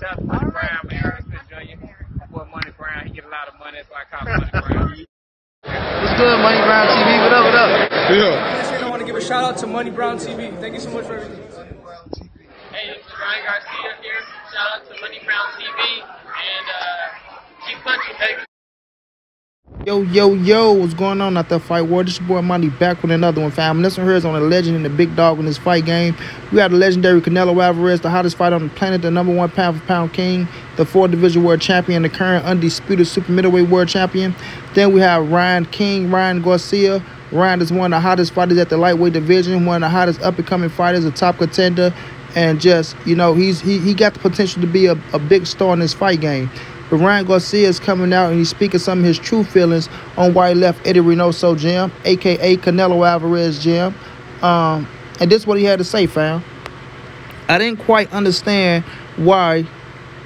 Shout out to Money Brown, man. Smith Jr. Boy, Money Brown. He get a lot of money. That's why I call him Money Brown. What's good, Monnie Brown TV? What up, what up? Yeah. I want to give a shout out to Monnie Brown TV. Thank you so much for everything. Hey, this is Ryan Garcia here. Shout out to Monnie Brown TV and uh, keep punching, baby. Yo, yo, yo, what's going on out there, Fight War? This your boy Money back with another one, fam. One here is on the legend and the big dog in this fight game. We got the legendary Canelo Alvarez, the hottest fighter on the planet, the number one pound for pound king, the four division world champion, the current undisputed super middleweight world champion. Then we have Ryan King, Ryan Garcia. Ryan is one of the hottest fighters at the lightweight division, one of the hottest up and coming fighters, a top contender, and just, you know, he's he, he got the potential to be a, a big star in this fight game. But Ryan Garcia is coming out and he's speaking some of his true feelings on why he left Eddie Reynoso gym, aka Canelo Alvarez gym. Um, and this is what he had to say, fam. I didn't quite understand why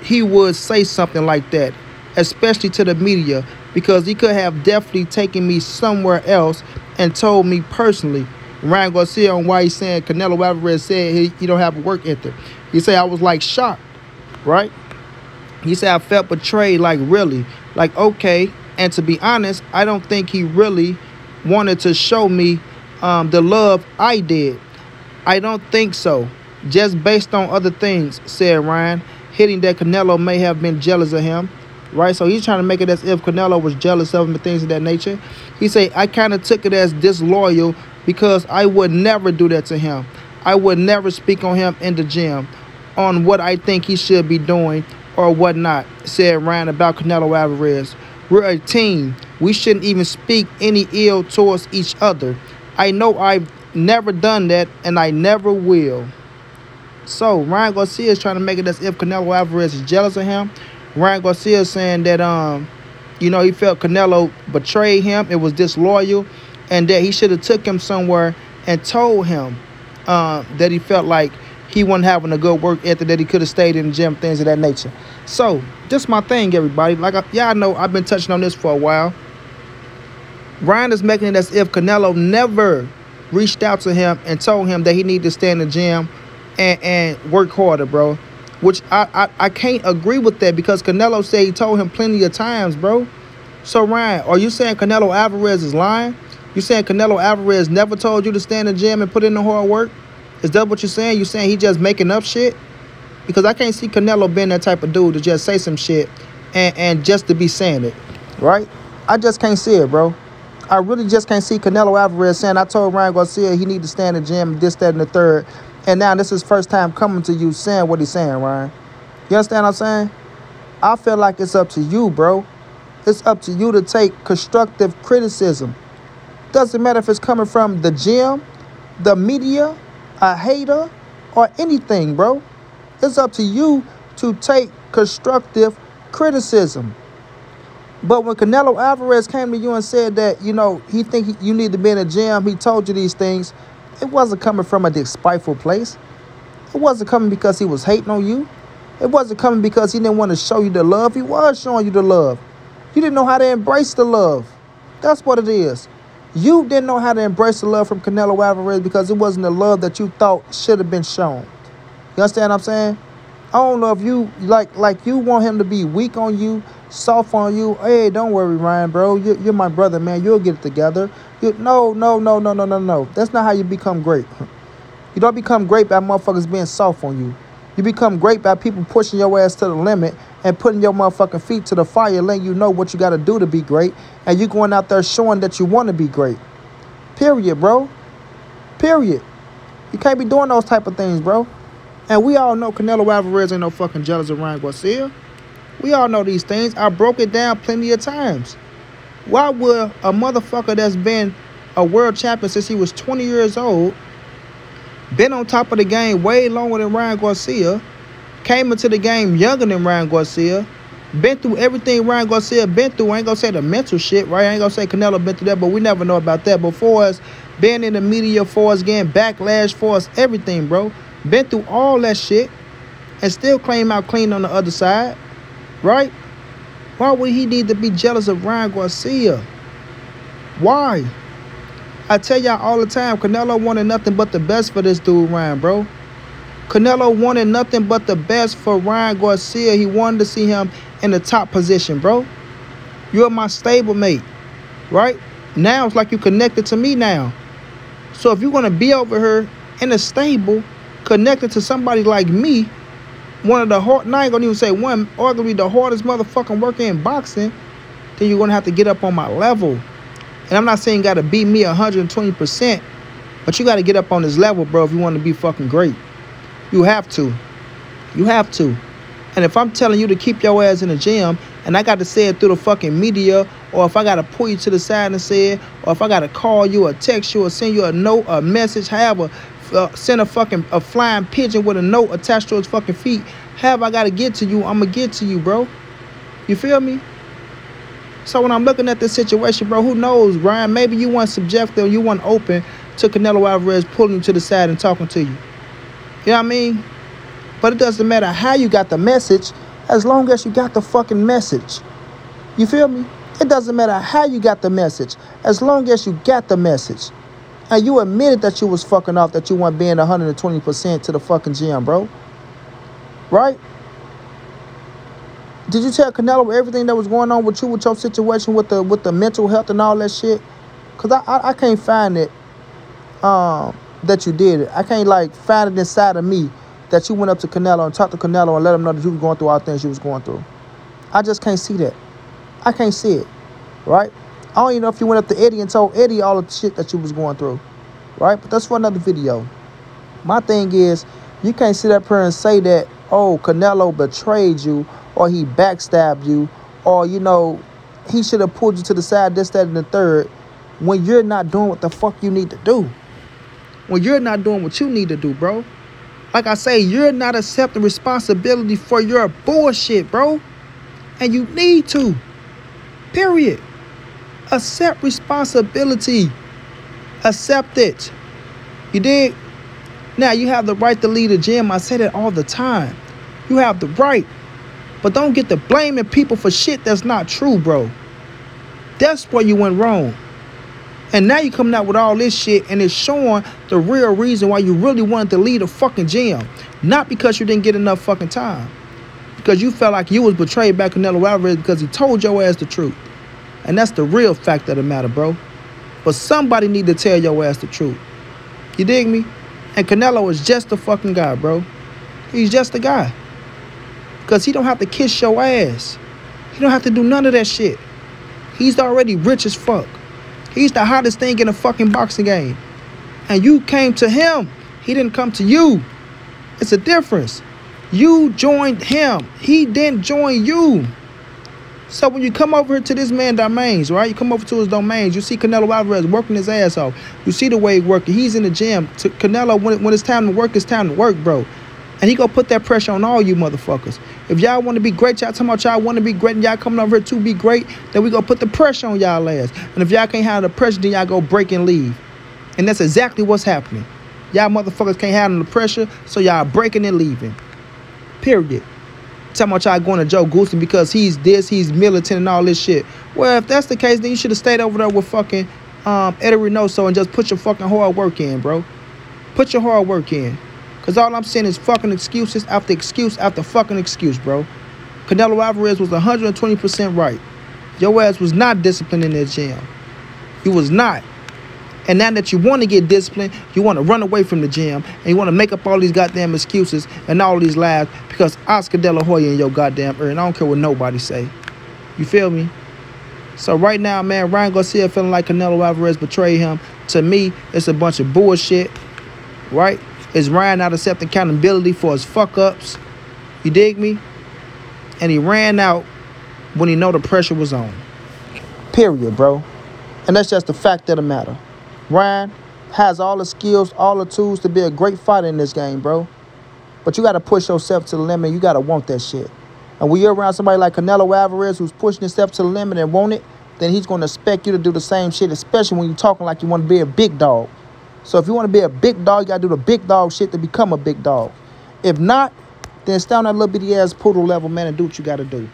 he would say something like that, especially to the media, because he could have definitely taken me somewhere else and told me personally, Ryan Garcia, on why he's saying Canelo Alvarez said he, he don't have a work ethic. He said I was like shocked, right? He said I felt betrayed, like really, like okay. And to be honest, I don't think he really wanted to show me um, the love I did. I don't think so. Just based on other things, said Ryan, hitting that Canelo may have been jealous of him. Right, so he's trying to make it as if Canelo was jealous of him and things of that nature. He said, I kind of took it as disloyal because I would never do that to him. I would never speak on him in the gym on what I think he should be doing or whatnot, said Ryan about Canelo Alvarez. We're a team. We shouldn't even speak any ill towards each other. I know I've never done that and I never will. So Ryan Garcia is trying to make it as if Canelo Alvarez is jealous of him. Ryan Garcia is saying that um, you know, he felt Canelo betrayed him, it was disloyal, and that he should have took him somewhere and told him uh, that he felt like he wasn't having a good work ethic, that he could have stayed in the gym, things of that nature. So, just my thing, everybody. Like, I, yeah, I know I've been touching on this for a while. Ryan is making it as if Canelo never reached out to him and told him that he needed to stay in the gym and, and work harder, bro. Which I, I, I can't agree with that because Canelo said he told him plenty of times, bro. So, Ryan, are you saying Canelo Alvarez is lying? You saying Canelo Alvarez never told you to stay in the gym and put in the hard work? Is that what you're saying? You saying he just making up shit? Because I can't see Canelo being that type of dude to just say some shit and, and just to be saying it, right? I just can't see it, bro. I really just can't see Canelo Alvarez saying, I told Ryan Garcia he need to stay in the gym, this, that, and the third. And now this is first time coming to you saying what he's saying, Ryan. You understand what I'm saying? I feel like it's up to you, bro. It's up to you to take constructive criticism. Doesn't matter if it's coming from the gym, the media, a hater, or anything, bro. It's up to you to take constructive criticism. But when Canelo Alvarez came to you and said that, you know, he think you need to be in the gym, he told you these things, it wasn't coming from a despiteful place. It wasn't coming because he was hating on you. It wasn't coming because he didn't want to show you the love. He was showing you the love. You didn't know how to embrace the love. That's what it is. You didn't know how to embrace the love from Canelo Alvarez because it wasn't the love that you thought should have been shown. You understand what I'm saying? I don't know if you like like you want him to be weak on you, soft on you. Hey, don't worry, Ryan, bro. You're, you're my brother, man. You'll get it together. You, no, no, no, no, no, no, no. That's not how you become great. You don't become great by motherfuckers being soft on you. You become great by people pushing your ass to the limit and putting your motherfucking feet to the fire, letting you know what you got to do to be great, and you going out there showing that you want to be great. Period, bro. Period. You can't be doing those type of things, bro. And we all know Canelo Alvarez ain't no fucking jealous of Ryan Garcia. We all know these things. I broke it down plenty of times. Why would a motherfucker that's been a world champion since he was 20 years old, been on top of the game way longer than Ryan Garcia, came into the game younger than Ryan Garcia, been through everything Ryan Garcia been through. I ain't gonna say the mental shit, right? I ain't gonna say Canelo been through that, but we never know about that. But for us, being in the media, for us getting backlash, for us everything, bro. Been through all that shit and still claim out clean on the other side, right? Why would he need to be jealous of Ryan Garcia? Why? I tell y'all all the time, Canelo wanted nothing but the best for this dude, Ryan, bro. Canelo wanted nothing but the best for Ryan Garcia. He wanted to see him in the top position, bro. You're my stablemate, right? Now it's like you connected to me now. So if you're gonna be over here in a stable, connected to somebody like me, one of the hard, I ain't gonna even say one, arguably the hardest motherfucking worker in boxing, then you're gonna have to get up on my level. And I'm not saying you gotta beat me 120%, but you gotta get up on this level, bro, if you wanna be fucking great. You have to. You have to. And if I'm telling you to keep your ass in the gym, and I got to say it through the fucking media, or if I got to pull you to the side and say it, or if I got to call you or text you or send you a note, a message, however, uh, send a fucking a flying pigeon with a note attached to his fucking feet, however I got to get to you, I'm going to get to you, bro. You feel me? So when I'm looking at this situation, bro, who knows, Ryan? Maybe you want subjective, you want open to Canelo Alvarez pulling you to the side and talking to you. You know what I mean? But it doesn't matter how you got the message, as long as you got the fucking message. You feel me? It doesn't matter how you got the message, as long as you got the message. And you admitted that you was fucking off, that you weren't being 120% to the fucking gym, bro. Right? Did you tell Canelo everything that was going on with you, with your situation, with the with the mental health and all that shit? Cause I I, I can't find it. Um, that you did it. I can't like find it inside of me that you went up to Canelo and talked to Canelo and let him know that you was going through all things you was going through. I just can't see that. I can't see it. Right? I don't even know if you went up to Eddie and told Eddie all the shit that you was going through. Right? But that's for another video. My thing is, you can't sit up here and say that, oh, Canelo betrayed you or he backstabbed you or, you know, he should have pulled you to the side, this, that, and the third when you're not doing what the fuck you need to do when you're not doing what you need to do, bro. Like I say, you're not accepting responsibility for your bullshit, bro. And you need to. Period. Accept responsibility. Accept it. You dig? Now you have the right to lead a gym. I say that all the time. You have the right. But don't get to blaming people for shit that's not true, bro. That's where you went wrong. And now you're coming out with all this shit and it's showing the real reason why you really wanted to leave a fucking gym. Not because you didn't get enough fucking time. Because you felt like you was betrayed by Canelo Alvarez because he told your ass the truth. And that's the real fact of the matter, bro. But somebody need to tell your ass the truth. You dig me? And Canelo is just the fucking guy, bro. He's just a guy. Because he don't have to kiss your ass. He don't have to do none of that shit. He's already rich as fuck. He's the hottest thing in the fucking boxing game. And you came to him. He didn't come to you. It's a difference. You joined him. He didn't join you. So when you come over to this man domains, right? You come over to his domains, you see Canelo Alvarez working his ass off. You see the way he's working. He's in the gym. To Canelo, when, when it's time to work, it's time to work, bro. And he gonna put that pressure on all you motherfuckers. If y'all want to be great, y'all talking about y'all want to be great and y'all coming over here to be great, then we gonna put the pressure on y'all ass. And if y'all can't handle the pressure, then y'all go break and leave. And that's exactly what's happening. Y'all motherfuckers can't handle the pressure, so y'all breaking and leaving. Period. Talking about y'all going to Joe Goossen because he's this, he's militant and all this shit. Well, if that's the case, then you should have stayed over there with fucking um, Eddie Reynoso and just put your fucking hard work in, bro. Put your hard work in. Because all I'm saying is fucking excuses after excuse after fucking excuse, bro. Canelo Alvarez was 120% right. Your ass was not disciplined in that gym. You was not. And now that you want to get disciplined, you want to run away from the gym, and you want to make up all these goddamn excuses and all these lies because Oscar De La Hoya in your goddamn ear, and I don't care what nobody say. You feel me? So right now, man, Ryan Garcia feeling like Canelo Alvarez betrayed him. To me, it's a bunch of bullshit, right? Is Ryan not accepting accountability for his fuck ups? You dig me? And he ran out when he know the pressure was on. Period, bro. And that's just the fact of the matter. Ryan has all the skills, all the tools to be a great fighter in this game, bro. But you got to push yourself to the limit. You got to want that shit. And when you're around somebody like Canelo Alvarez who's pushing himself to the limit and want it, then he's to expect you to do the same shit, especially when you're talking like you want to be a big dog. So if you want to be a big dog, you got to do the big dog shit to become a big dog. If not, then stay on that little bitty ass poodle level, man, and do what you got to do.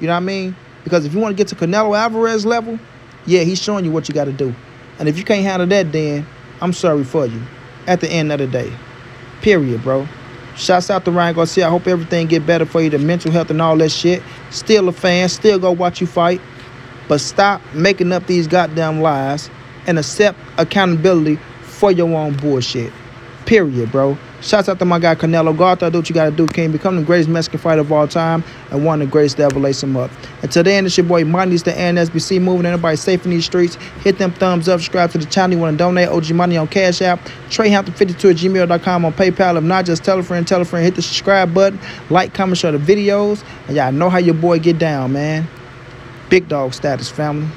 You know what I mean? Because if you want to get to Canelo Alvarez level, yeah, he's showing you what you got to do. And if you can't handle that, then I'm sorry for you. At the end of the day. Period, bro. Shouts out to Ryan Garcia. I hope everything get better for you, the mental health and all that shit. Still a fan, still go watch you fight. But stop making up these goddamn lies and accept accountability for your own bullshit. Period, bro. Shouts out to my guy Canelo. There, do what you gotta do, King. Become the greatest Mexican fighter of all time and one of the greatest to ever lace him up. Until then, it's your boy Money's the NSBC moving. Everybody safe in these streets. Hit them thumbs up, subscribe to the channel. You wanna donate OG Monnie on Cash App. TreyHampton52 at gmail.com on PayPal. If not, just tell a friend, tell a friend. Hit the subscribe button, like, comment, share the videos. And y'all know how your boy get down, man. Big dog status, family.